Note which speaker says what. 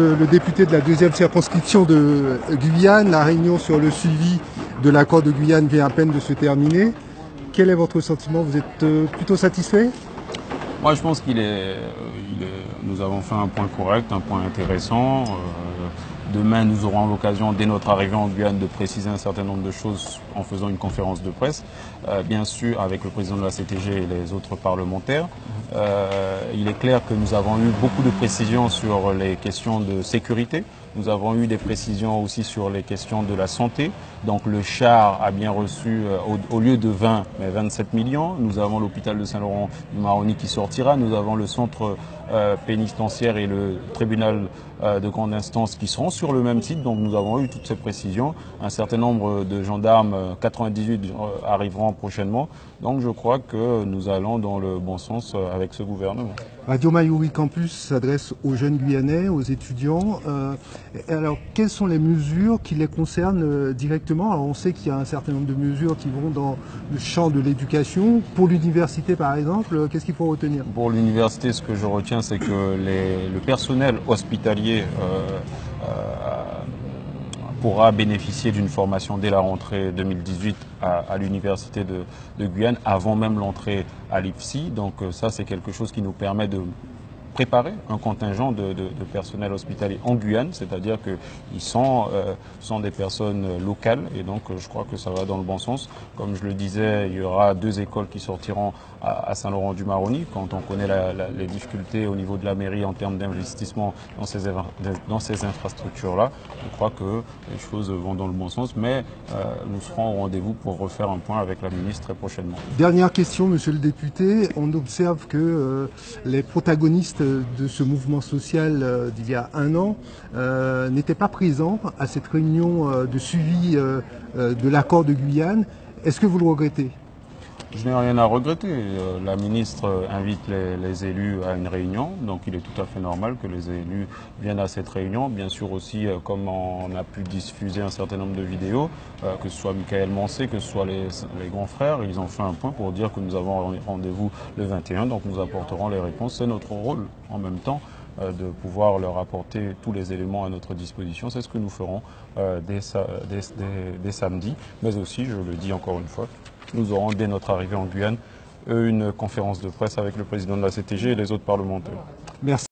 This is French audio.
Speaker 1: Le député de la deuxième circonscription de Guyane, la réunion sur le suivi de l'accord de Guyane vient à peine de se terminer. Quel est votre sentiment? Vous êtes euh, plutôt satisfait?
Speaker 2: Moi, je pense qu'il est, Nous avons fait un point correct, un point intéressant. Euh, Demain, nous aurons l'occasion, dès notre arrivée en Guyane, de préciser un certain nombre de choses en faisant une conférence de presse, euh, bien sûr avec le président de la CTG et les autres parlementaires. Euh, il est clair que nous avons eu beaucoup de précisions sur les questions de sécurité. Nous avons eu des précisions aussi sur les questions de la santé. Donc le char a bien reçu, euh, au, lieu de 20, mais 27 millions. Nous avons l'hôpital de Saint-Laurent du Maroni qui sortira. Nous avons le centre euh, pénitentiaire et le tribunal de grande instance qui seront sur le même site. Donc nous avons eu toutes ces précisions. Un certain nombre de gendarmes, 98 euh, arriveront prochainement. Donc je crois que nous allons dans le bon sens avec ce gouvernement.
Speaker 1: Radio Mayuri Campus s'adresse aux jeunes Guyanais, aux étudiants. Euh, alors, quelles sont les mesures qui les concernent directement alors, On sait qu'il y a un certain nombre de mesures qui vont dans le champ de l'éducation. Pour l'université, par exemple, qu'est-ce qu'il faut retenir
Speaker 2: Pour l'université, ce que je retiens, c'est que les, le personnel hospitalier euh, euh, pourra bénéficier d'une formation dès la rentrée 2018 à, à l'université de, Guyane, avant même l'entrée à l'IFSI. Donc ça, c'est quelque chose qui nous permet de préparer un contingent de, personnel hospitalier en Guyane, c'est-à-dire qu'ils sont, euh, sont des personnes locales et donc je crois que ça va dans le bon sens. Comme je le disais, il y aura deux écoles qui sortiront à, Saint-Laurent-du-Maroni quand on connaît les difficultés au niveau de la mairie en termes d'investissement dans ces, dans ces infrastructures-là. Je crois que les choses vont dans le bon sens, mais euh, nous serons au rendez-vous pour refaire un point avec la ministre très prochainement.
Speaker 1: Dernière question, monsieur le député. On observe que euh, les protagonistes de ce mouvement social euh, d'il y a un an euh, n'était pas présent à cette réunion euh, de suivi de l'accord de Guyane. Est-ce que vous le regrettez?
Speaker 2: Je n'ai rien à regretter. La ministre invite les, élus à une réunion, donc il est tout à fait normal que les élus viennent à cette réunion. Bien sûr aussi, comme on a pu diffuser un certain nombre de vidéos, que ce soit Michael Mancé, que ce soit les, les, grands frères, ils ont fait un point pour dire que nous avons rendez-vous le 21, donc nous apporterons les réponses. C'est notre rôle en même temps de pouvoir leur apporter tous les éléments à notre disposition. C'est ce que nous ferons euh, dès, samedi, mais aussi, je le dis encore une fois, nous aurons dès notre arrivée en Guyane une conférence de presse avec le président de la CTG et les autres parlementaires.
Speaker 1: Merci.